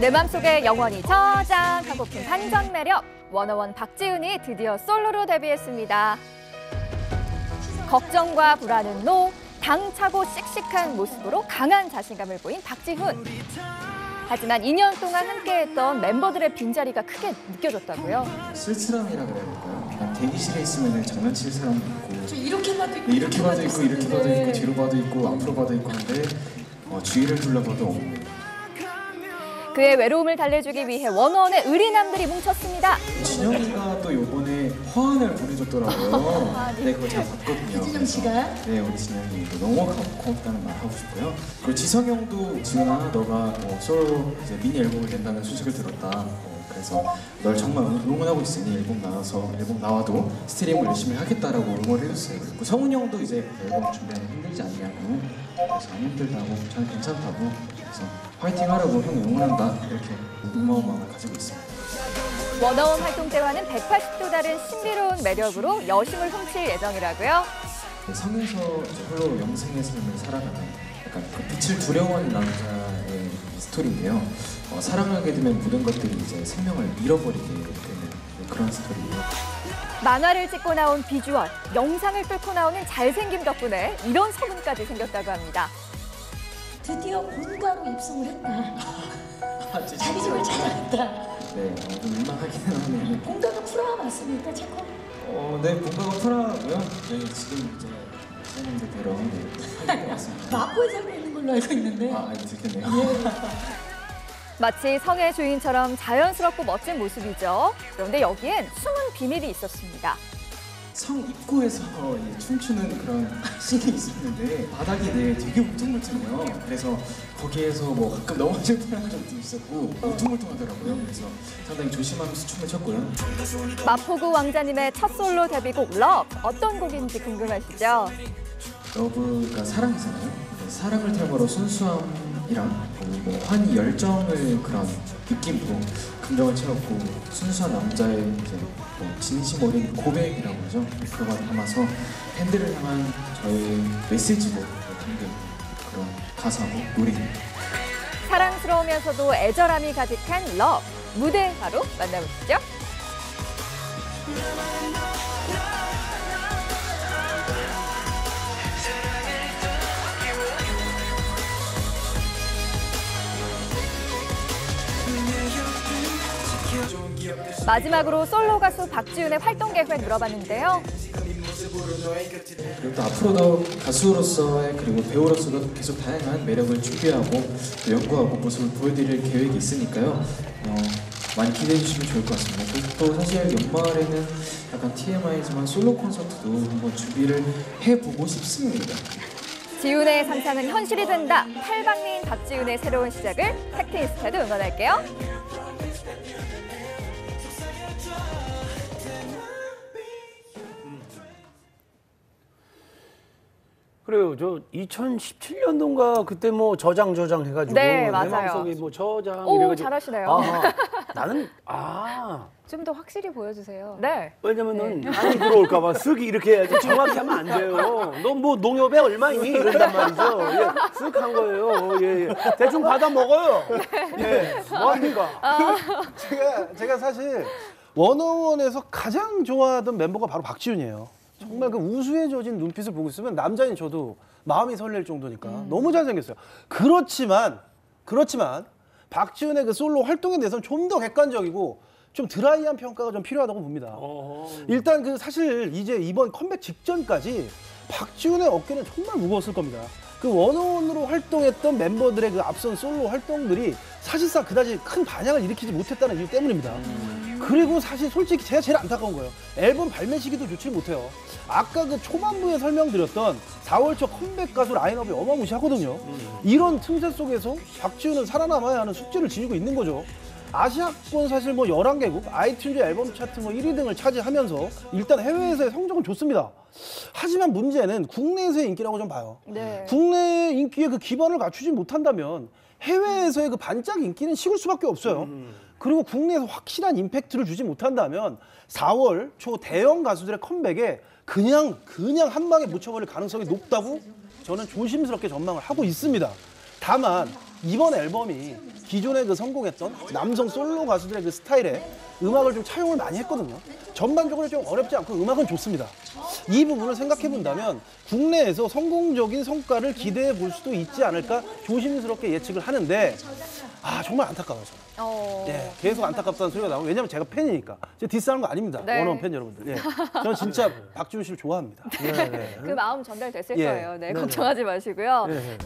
내 맘속에 영원히 저장하고픈 반전 매력 워너원 박지훈이 드디어 솔로로 데뷔했습니다. 걱정과 불안은 no, 당차고 씩씩한 모습으로 강한 자신감을 보인 박지훈. 하지만 2년 동안 함께했던 멤버들의 빈자리가 크게 느껴졌다고요. 쓸쓸함이라 그래야 될까요? 대기실에 있으면 장난칠 사람도 있고 저 이렇게 봐도 있고 이렇게 봐도 있고 이렇게 봐도 네. 있고 뒤로 봐도 있고 앞으로 봐도 있고 한데 어, 주위를 둘러봐도 그의 외로움을 달래주기 위해 원어원의 의리남들이 뭉쳤습니다. 진영이가 또 요번에 화환을 보내줬더라고요. 네, 그거 제가 봤거든요. 진영 그래서 씨가? 네, 우리 진영이 또 너무 고- 고맙다는 말 하고 싶고요. 그리고 지성 형도 지훈아, 너가 뭐 솔로 이제 미니 앨범을 낸다는 소식을 들었다. 어, 그래서 널 정말 응원하고 있으니 앨범 나와서 앨범 나와도 스트리밍을 열심히 하겠다라고 응원을 해줬어요. 그리고 성훈 형도 이제 앨범 준비하는 게 힘들지 않냐고 그래서 안 힘들다고 저는 괜찮다고 그래서 화이팅 하라고 형 응원한다 이렇게 고마운 마음을 가지고 있습니다. 원어원 활동 때와는 180도 다른 신비로운 매력으로 여심을 훔칠 예정이라고요. 성에서 이제 홀로 영생의 삶을 살아가는 약간 그 빛을 두려워하는 남자의 이 스토리인데요. 어, 사랑하게 되면 모든 것들이 이제 생명을 잃어버리게 되는 그런 스토리예요. 만화를 찍고 나온 비주얼, 영상을 뚫고 나오는 잘생김 덕분에 이런 소문까지 생겼다고 합니다. 드디어 본가로 입성을 했다. 아? 자기 집을 찾아갔다. 네, 어, 좀 민망하기는 하네요. 본가가 풀어와 맞습니까, 체코? 어, 네, 본가가 프라하고요. 네, 지금 이제 사장님들 뵈러 네, 왔습니다. 마포에 살고 있는 걸로 알고 있는데. 아, 알고 들켰네요. 마치 성의 주인처럼 자연스럽고 멋진 모습이죠. 그런데 여기엔 숨은 비밀이 있었습니다. 성 입구에서 춤추는 그런 씬이 있었는데 바닥이 네, 되게 울퉁불퉁해요. 그래서 거기에서 뭐 가끔 넘어질 뻔한 적도 있었고 울퉁불퉁하더라고요. 그래서 상당히 조심하면서 춤을 췄고요. 마포구 왕자님의 첫 솔로 데뷔곡 Love 어떤 곡인지 궁금하시죠? Love가 사랑이잖아요. 네, 사랑을 테마로 순수함이랑 뭐 환희 열정을 그런 느낌으로 감정을 채웠고 순수한 남자의 이제 뭐 진심 어린 고백이라고 하죠. 그걸 담아서 팬들을 향한 저의 메시지를 담긴 그런 가사고 노래입니다. 사랑스러우면서도 애절함이 가득한 Love 무대 바로 만나보시죠. 마지막으로 솔로 가수 박지훈의 활동 계획 물어봤는데요. 그리고 또 앞으로도 가수로서의 그리고 배우로서도 계속 다양한 매력을 준비하고 또 연구하고 모습을 보여드릴 계획이 있으니까요. 어, 많이 기대해 주시면 좋을 것 같습니다. 또, 또 사실 연말에는 약간 TMI지만 솔로 콘서트도 한번 준비를 해보고 싶습니다. 지훈의 상상은 현실이 된다. 팔방미인 박지훈의 새로운 시작을 팩트인스타도 응원할게요. 그래요. 저 2017년도인가 그때 뭐 저장 저장 해가지고 네, 내 맞아요. 마음속에 뭐 저장 오, 이래가지고 잘하시네요. 아, 나는 아 좀 더 확실히 보여주세요. 네. 왜냐면은 안이 들어올까봐 쓱 이렇게 해야지 정확히 하면 안 돼요. 너 뭐 농협에 얼마 있니? 이런단 말이죠. 예, 쓱한 거예요. 예, 예. 대충 받아 먹어요. 예, 뭐 합니까? 제가 제가 사실 원어원에서 가장 좋아하던 멤버가 바로 박지훈이에요. 정말 그 우수해져진 눈빛을 보고 있으면 남자인 저도 마음이 설렐 정도니까 너무 잘생겼어요. 그렇지만 그렇지만 박지훈의 그 솔로 활동에 대해서는 좀 더 객관적이고 좀 드라이한 평가가 좀 필요하다고 봅니다. 일단 그 사실 이제 이번 컴백 직전까지 박지훈의 어깨는 정말 무거웠을 겁니다. 그 원어원으로 활동했던 멤버들의 그 앞선 솔로 활동들이 사실상 그다지 큰 반향을 일으키지 못했다는 이유 때문입니다. 그리고 사실 솔직히 제가 제일 안타까운 거예요. 앨범 발매 시기도 좋지 못해요. 아까 그 초반부에 설명드렸던 4월 초 컴백 가수 라인업이 어마무시하거든요. 이런 틈새 속에서 박지훈은 살아남아야 하는 숙제를 지니고 있는 거죠. 아시아권 사실 뭐 11개국 iTunes 앨범 차트 뭐 1위 등을 차지하면서 일단 해외에서의 성적은 좋습니다. 하지만 문제는 국내에서의 인기라고 좀 봐요. 네. 국내 인기의 그 기반을 갖추지 못한다면 해외에서의 그 반짝 인기는 식을 수밖에 없어요. 그리고 국내에서 확실한 임팩트를 주지 못한다면 4월 초 대형 가수들의 컴백에 그냥 그냥 한 방에 묻혀버릴 가능성이 높다고 저는 조심스럽게 전망을 하고 있습니다. 다만 이번 앨범이 기존에 그 성공했던 남성 솔로 가수들의 그 스타일에 음악을 좀 차용을 많이 했거든요. 전반적으로 좀 어렵지 않고 음악은 좋습니다. 이 부분을 생각해 본다면 국내에서 성공적인 성과를 기대해 볼 수도 있지 않을까 조심스럽게 예측을 하는데 아 정말 안타까워요. 저는. 어. 예, 계속 안타깝다는 소리가 나오고 왜냐면 제가 팬이니까 제가 디스하는 거 아닙니다. 네. 원어원 팬 여러분들. 예. 저는 진짜 박지훈 씨를 좋아합니다. 예, 예. 그 마음 전달됐을 예. 거예요. 네, 네네. 걱정하지 마시고요. 예, 예.